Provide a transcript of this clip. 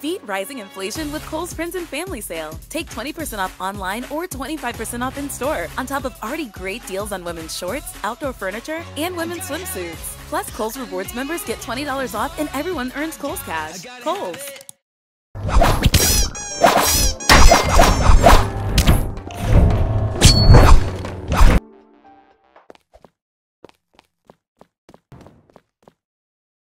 Beat rising inflation with Kohl's Friends and Family Sale. Take 20% off online or 25% off in store, on top of already great deals on women's shorts, outdoor furniture, and women's swimsuits. Plus, Kohl's Rewards members get $20 off and everyone earns Kohl's Cash. Kohl's.